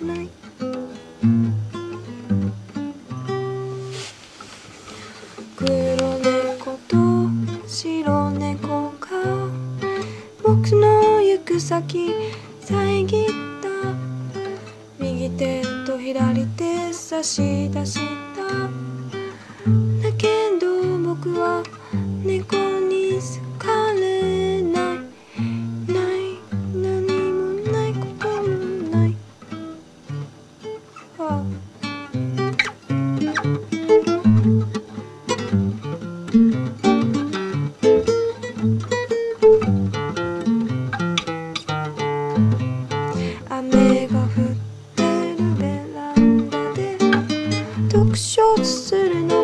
tonight. took shots to.